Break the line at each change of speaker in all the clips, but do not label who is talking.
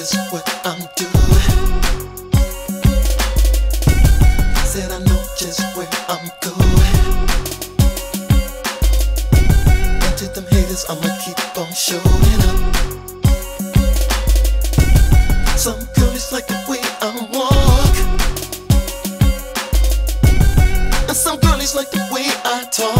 is what I'm doing. Said I know just where I'm going. And to them haters, I'ma keep on showing up. Some girls like the way I walk, and some girls like the way I talk.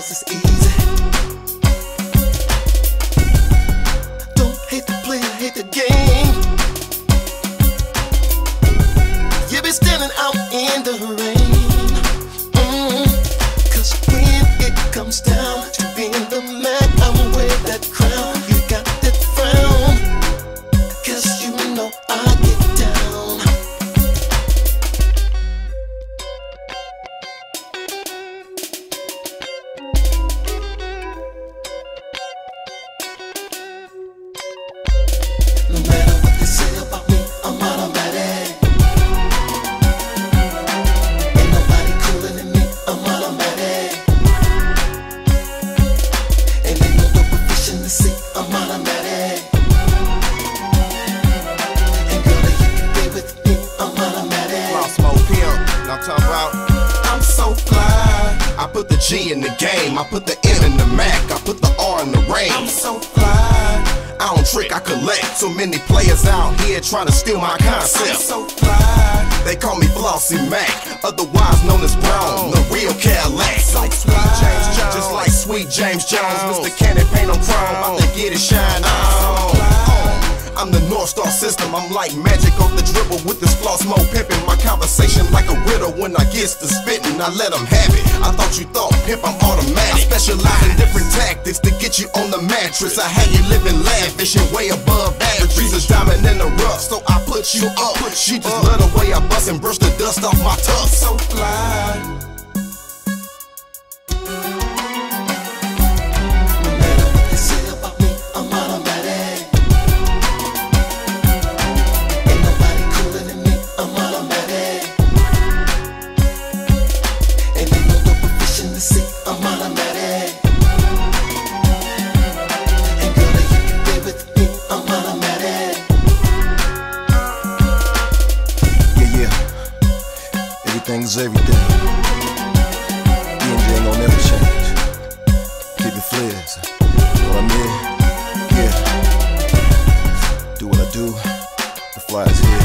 cause it's easy. Don't hate the player, hate the game. You be standing out in the rain. Mm, Cause when it comes down
put the G in the game. I put the M in the Mac. I put the R in the range. I'm so fly. I don't trick, I collect. So many players out here trying to steal my concept. I'm so fly. They call me Flossy Mac, otherwise known as Brown, the real Cadillac. Like Sweet James Jones, just like Sweet James Jones, Mr. Candy Paint on Chrome, about to get it shine on. I'm the North Star system. I'm like magic off the dribble with this floss mo pimping. My conversation like a when I get to spitting. I let them have it. I thought you thought pimp, I'm automatic. I specialize in different tactics to get you on the mattress. I had you living lavish and way above average. Jesus diamond in the rough, so I put you up. She just love the way I bust and brush the dust off my tuck. So fly.
Yeah. Everything's everything. E&J ain't never change. Keep it flares. You know what I mean? Yeah. Do what I do. The fly is here.